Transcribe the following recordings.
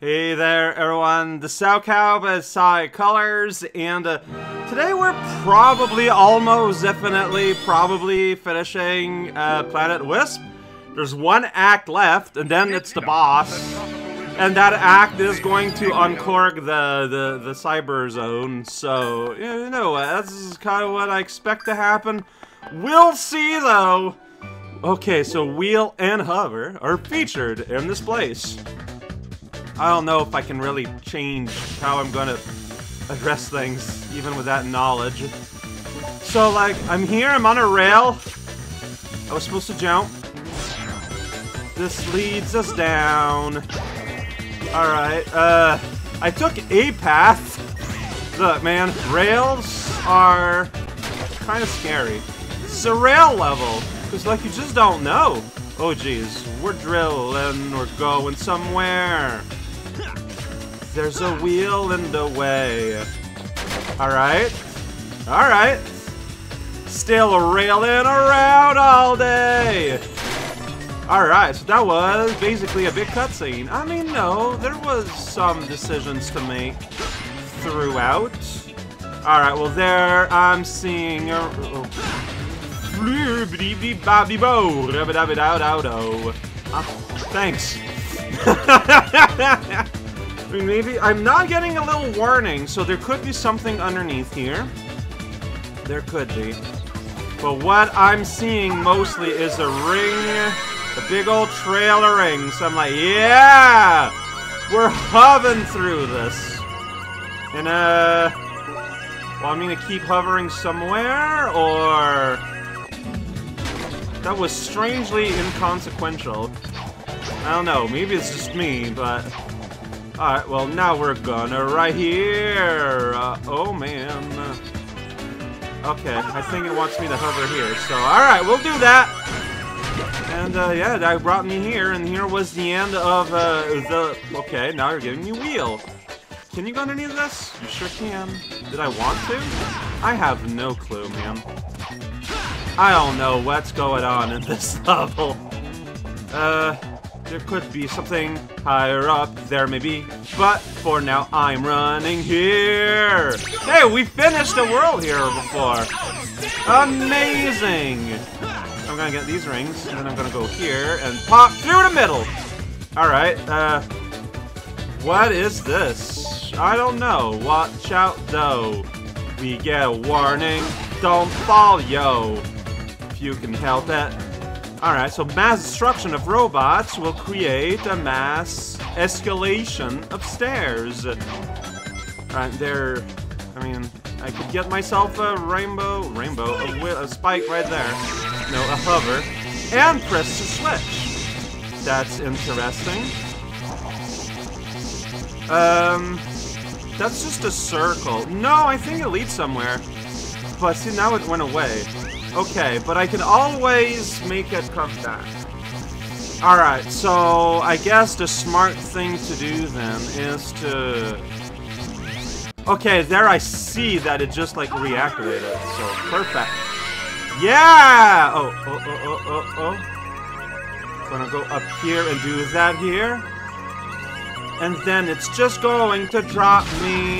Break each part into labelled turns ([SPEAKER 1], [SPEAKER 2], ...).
[SPEAKER 1] Hey there, everyone. The Sonic Colors, and uh, today we're probably, almost definitely, probably finishing uh, Planet Wisp. There's one act left, and then it's the boss. And that act is going to uncork the, the, the cyber zone, so, you know, that's kind of what I expect to happen. We'll see, though. Okay, so wheel and hover are featured in this place. I don't know if I can really change how I'm gonna address things, even with that knowledge. So, like, I'm here, I'm on a rail. I was supposed to jump. This leads us down. Alright, uh, I took a path. Look, man, rails are kind of scary. It's a rail level, because, like, you just don't know. Oh, jeez, we're drilling, we're going somewhere. There's a wheel in the way. Alright. Alright. Still railing around all day. Alright, so that was basically a big cutscene. I mean, no, there was some decisions to make throughout. Alright, well there I'm seeing a... Oh. Thanks. Maybe I'm not getting a little warning, so there could be something underneath here. There could be. But what I'm seeing mostly is a ring, a big old trail of rings. So I'm like, yeah! We're hovering through this. And, uh... Well, I'm gonna keep hovering somewhere, or... That was strangely inconsequential. I don't know, maybe it's just me, but... Alright, well now we're gonna right here. Uh, oh man. Okay, I think it wants me to hover here. So, alright, we'll do that. And uh, yeah, that brought me here, and here was the end of uh, the... Okay, now you're giving me wheel. Can you go underneath this? You sure can. Did I want to? I have no clue, man. I don't know what's going on in this level. Uh... There could be something higher up, there may be. But for now, I'm running here. Hey, we finished a world here before. Amazing. I'm gonna get these rings, and then I'm gonna go here and pop through the middle. Alright, uh... What is this? I don't know. Watch out, though. We get a warning. Don't fall, yo. If you can help it. Alright, so mass destruction of robots will create a mass escalation of stairs. Alright, there... I mean, I could get myself a rainbow... Rainbow? A, a spike right there. No, a hover. And press the switch. That's interesting. Um... That's just a circle. No, I think it leads somewhere. But see, now it went away. Okay, but I can always make it come back. Alright, so I guess the smart thing to do then is to... Okay, there I see that it just like reactivated, so perfect. Yeah! Oh, oh, oh, oh, oh, oh. Gonna go up here and do that here. And then it's just going to drop me.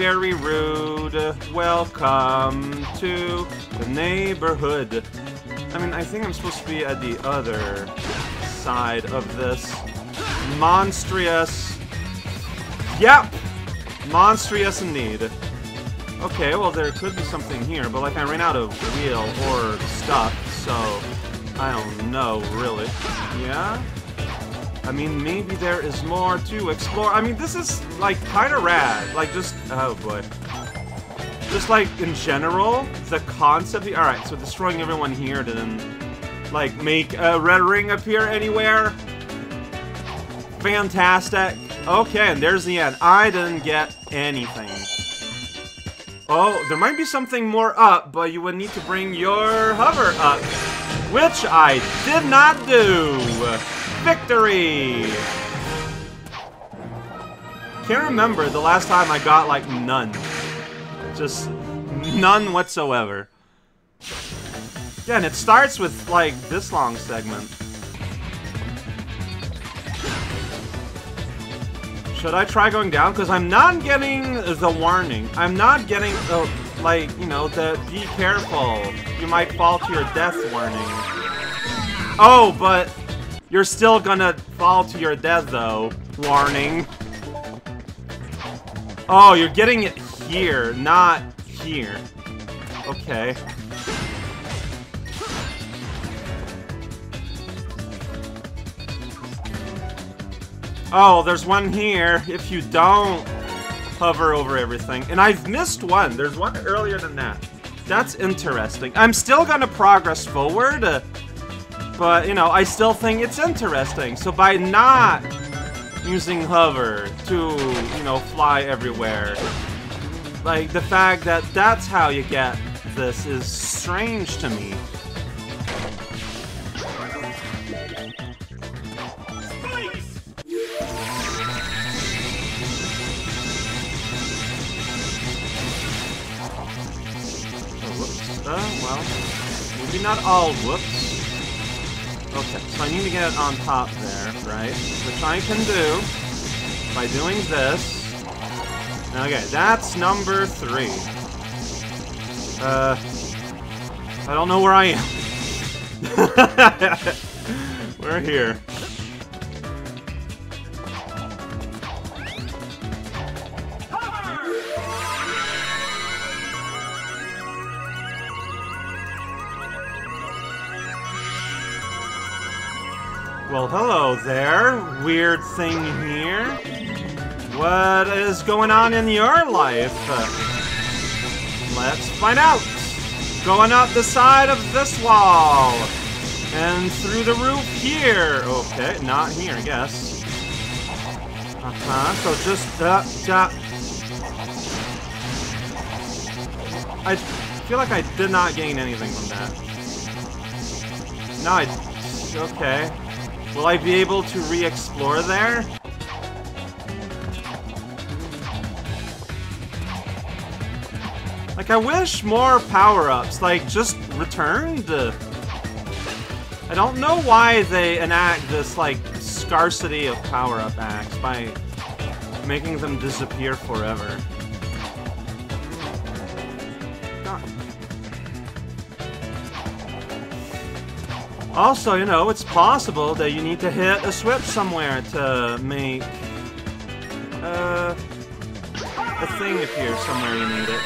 [SPEAKER 1] Very rude. Welcome to the neighborhood. I mean, I think I'm supposed to be at the other side of this. Monstrous. Yep! Monstrous indeed. Okay, well there could be something here, but like I ran out of wheel or stuff, so I don't know, really. Yeah? I mean, maybe there is more to explore. I mean, this is, like, kind of rad. Like, just... Oh, boy. Just, like, in general, the concept... Alright, so destroying everyone here didn't, like, make a red ring appear anywhere. Fantastic. Okay, and there's the end. I didn't get anything. Oh, there might be something more up, but you would need to bring your hover up. Which I did not do. Victory! Can't remember the last time I got, like, none. Just none whatsoever. Yeah, and it starts with, like, this long segment. Should I try going down? Because I'm not getting the warning. I'm not getting the, like, you know, the be careful. You might fall to your death warning. Oh, but you're still gonna fall to your death, though. Warning. Oh, you're getting it here, not here. Okay. Oh, there's one here if you don't hover over everything. And I've missed one. There's one earlier than that. That's interesting. I'm still gonna progress forward, uh, but, you know, I still think it's interesting. So by not using hover to, you know, fly everywhere, like, the fact that that's how you get this is strange to me. Uh, well, maybe not all whoops. Okay, so I need to get it on top there, right? Which I can do by doing this. Okay, that's number three. Uh, I don't know where I am. We're here. Well, hello there, weird thing here. What is going on in your life? Let's find out. Going up the side of this wall. And through the roof here. Okay, not here, I guess. Uh-huh, so just, uh, uh. I feel like I did not gain anything from that. No, I, okay. Will I be able to re-explore there? Like, I wish more power-ups, like, just returned. I don't know why they enact this, like, scarcity of power-up acts by making them disappear forever. Also, you know, it's possible that you need to hit a switch somewhere to make uh, a thing appear somewhere you need it.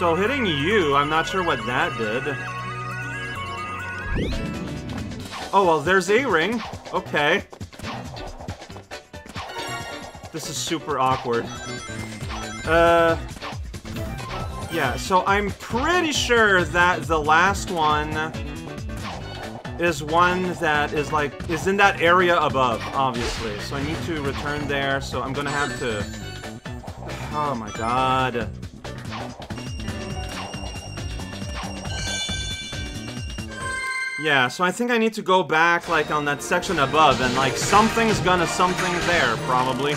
[SPEAKER 1] So hitting you, I'm not sure what that did. Oh, well, there's a ring. Okay. This is super awkward. Uh... Yeah, so I'm pretty sure that the last one is one that is like, is in that area above, obviously. So I need to return there, so I'm gonna have to... Oh my god. Yeah, so I think I need to go back, like, on that section above, and, like, something's gonna something there, probably.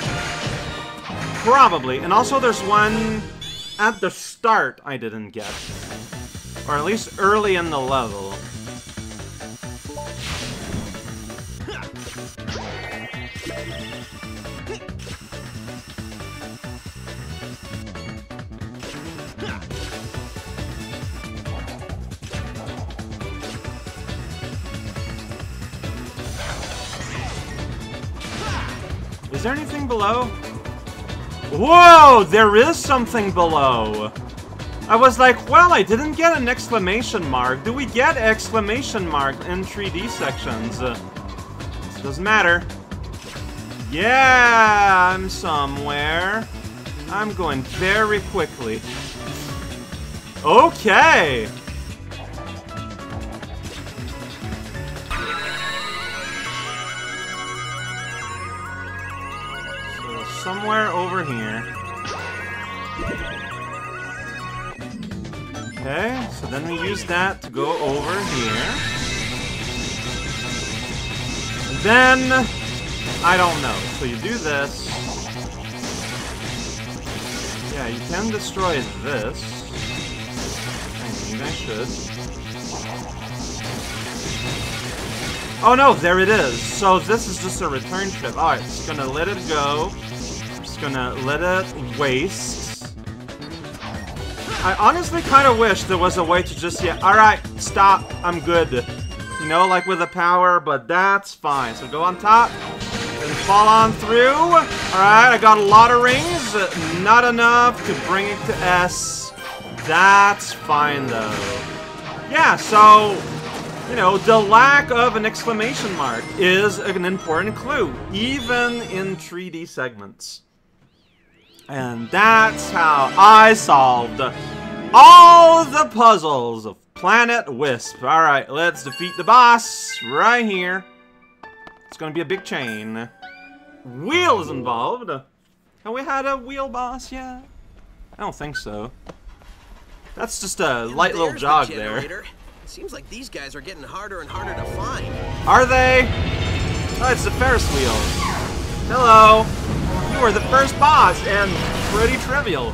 [SPEAKER 1] Probably. And also there's one at the start I didn't get. Or at least early in the level. Is there anything below? Whoa! There is something below! I was like, well, I didn't get an exclamation mark. Do we get exclamation mark in 3D sections? Uh, doesn't matter. Yeah, I'm somewhere. I'm going very quickly. Okay! So, somewhere over here. Okay, so then we use that to go over here. Then, I don't know. So you do this. Yeah, you can destroy this. I think I should. Oh no, there it is. So this is just a return trip. Alright, just gonna let it go. Just gonna let it waste. I honestly kind of wish there was a way to just, yeah, alright, stop, I'm good. You know, like with the power, but that's fine. So go on top, and fall on through. Alright, I got a lot of rings, not enough to bring it to S. That's fine though. Yeah, so you know, the lack of an exclamation mark is an important clue, even in 3D segments. And that's how I solved all the puzzles of Planet Wisp. Alright, let's defeat the boss right here. It's gonna be a big chain. Wheel is involved. Have we had a wheel boss yet? I don't think so. That's just a light little jog the there.
[SPEAKER 2] Seems like these guys are getting harder and harder to find.
[SPEAKER 1] Are they? Oh, it's the Ferris wheel. Hello. You were the first boss, and pretty trivial.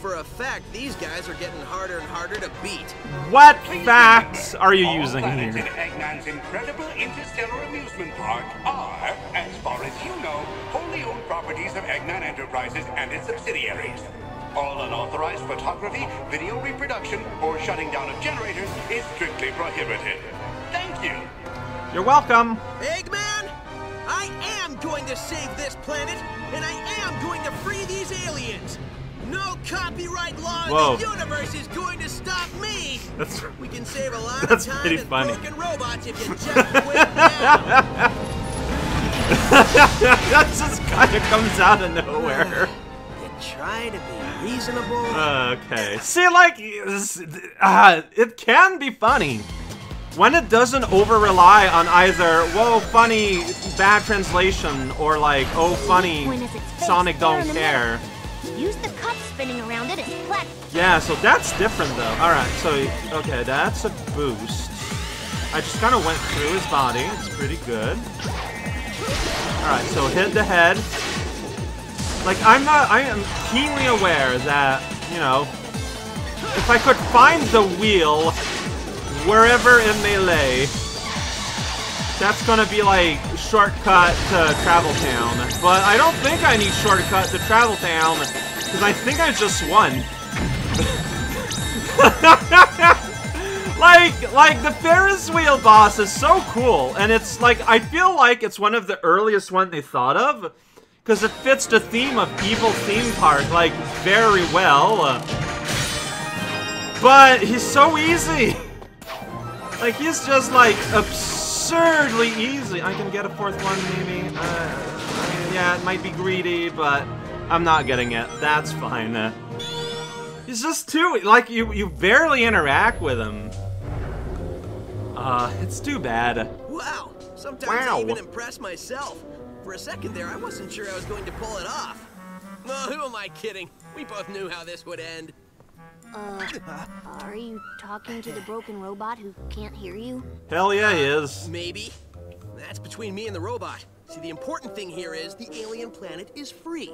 [SPEAKER 2] I know for a fact these guys are getting harder and harder to beat.
[SPEAKER 1] What facts are you using here?
[SPEAKER 3] in Eggman's incredible interstellar amusement park are, as far as you know, wholly owned properties of Eggman Enterprises and its subsidiaries. All unauthorized photography, video reproduction, or shutting down of generators is strictly prohibited. Thank you.
[SPEAKER 1] You're welcome.
[SPEAKER 2] Eggman, I am going to save this planet, and I am going to free these aliens. No copyright law
[SPEAKER 1] Whoa.
[SPEAKER 2] in the universe is going to stop me.
[SPEAKER 1] That's
[SPEAKER 2] we can save a lot
[SPEAKER 1] that's
[SPEAKER 2] of time
[SPEAKER 1] pretty
[SPEAKER 2] and
[SPEAKER 1] funny.
[SPEAKER 2] broken robots if you just quit now.
[SPEAKER 1] that just kind of comes out of nowhere.
[SPEAKER 2] You try to be reasonable.
[SPEAKER 1] Okay. See, like, uh, it can be funny. When it doesn't over-rely on either, whoa, funny, bad translation, or like, oh, funny,
[SPEAKER 4] Point is its face
[SPEAKER 1] Sonic don't
[SPEAKER 4] in the
[SPEAKER 1] care.
[SPEAKER 4] Use the cup spinning around it as.
[SPEAKER 1] Yeah, so that's different though. Alright, so, okay, that's a boost. I just kind of went through his body. It's pretty good. Alright, so hit the head. Like, I'm not, I am keenly aware that, you know, if I could find the wheel wherever it may lay, that's gonna be like shortcut to Travel Town. But I don't think I need shortcut to Travel Town, because I think I just won. like, like the Ferris wheel boss is so cool, and it's like I feel like it's one of the earliest one they thought of, because it fits the theme of evil theme park like very well. But he's so easy. Like he's just like absurdly easy. I can get a fourth one maybe. Uh, I mean, yeah, it might be greedy, but I'm not getting it. That's fine. Uh, he's just too like you. You barely interact with him. Uh, it's too bad.
[SPEAKER 2] Wow. Sometimes
[SPEAKER 1] Wow.
[SPEAKER 2] I even impress myself. For a second there, I wasn't sure I was going to pull it off. Who am I kidding? We both knew how this would end.
[SPEAKER 4] Uh, are you talking to the broken robot who can't hear you?
[SPEAKER 1] Hell yeah, he is.
[SPEAKER 2] Maybe. That's between me and the robot. See, the important thing here is the alien planet is free.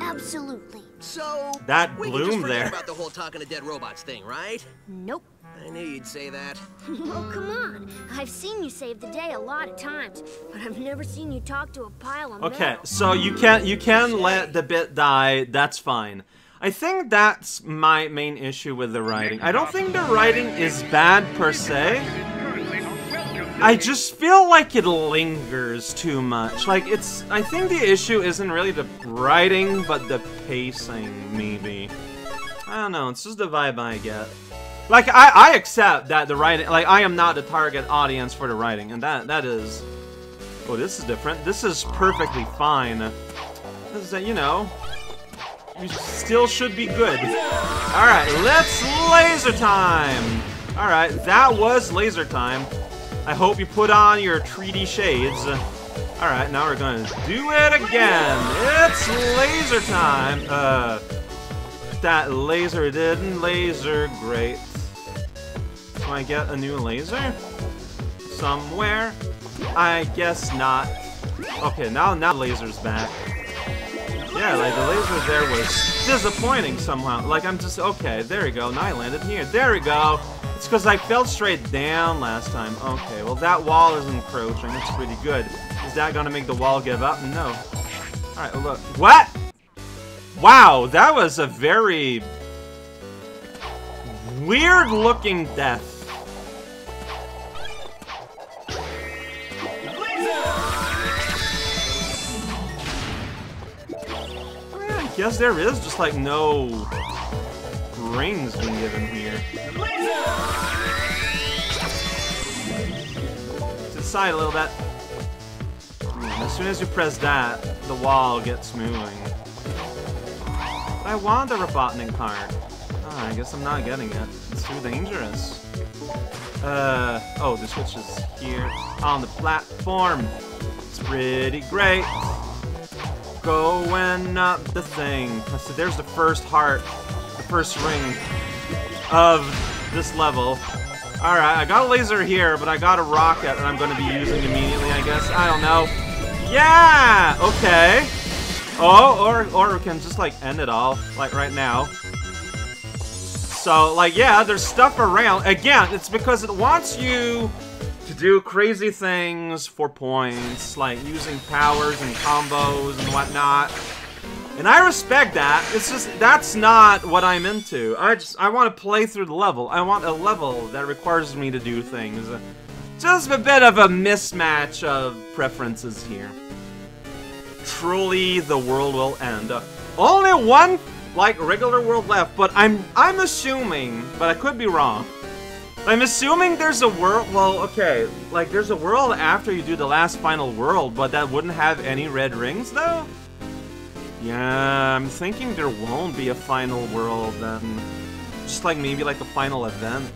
[SPEAKER 4] Absolutely.
[SPEAKER 2] So
[SPEAKER 1] That
[SPEAKER 2] we can
[SPEAKER 1] bloom
[SPEAKER 2] just forget
[SPEAKER 1] there.
[SPEAKER 2] about the whole talking to dead robots thing, right?
[SPEAKER 4] Nope.
[SPEAKER 2] I knew you'd say that.
[SPEAKER 4] oh, come on. I've seen you save the day a lot of times, but I've never seen you talk to a pile of
[SPEAKER 1] Okay,
[SPEAKER 4] metal.
[SPEAKER 1] so you can you can let the bit die. That's fine. I think that's my main issue with the writing. I don't think the writing is bad per se. I just feel like it lingers too much. Like it's I think the issue isn't really the writing but the pacing maybe. I don't know, it's just the vibe I get. Like I I accept that the writing like I am not the target audience for the writing and that that is Oh, this is different. This is perfectly fine. This is, you know, we still should be good. Alright, let's laser time! Alright, that was laser time. I hope you put on your 3D shades. Alright, now we're gonna do it again! It's laser time! Uh, that laser didn't laser great. Do I get a new laser? Somewhere? I guess not. Okay, now now laser's back. Yeah, like the laser there was disappointing somehow. Like I'm just okay, there we go. Now I landed here. There we go. It's because I fell straight down last time. Okay, well that wall is encroaching. That's pretty good. Is that gonna make the wall give up? No. Alright, well, look. What? Wow, that was a very weird looking death. Guess there is just like no rings being given here. To the side a little bit. As soon as you press that, the wall gets moving. But I want the Robotnik part. Oh, I guess I'm not getting it. It's too dangerous. Uh, oh, the switch is here on the platform. It's pretty great. Going up the thing. So there's the first heart, the first ring of this level. Alright, I got a laser here, but I got a rocket that I'm going to be using immediately, I guess. I don't know. Yeah! Okay. Oh, or, or we can just, like, end it all, like, right now. So, like, yeah, there's stuff around. Again, it's because it wants you to do crazy things for points, like using powers and combos and whatnot. And I respect that. It's just that's not what I'm into. I just I want to play through the level. I want a level that requires me to do things. Just a bit of a mismatch of preferences here. Truly, the world will end. Only one like regular world left, but I'm I'm assuming, but I could be wrong. I'm assuming there's a world, well, okay, like there's a world after you do the last final world, but that wouldn't have any red rings though? Yeah, I'm thinking there won't be a final world then. Just like maybe like a final event.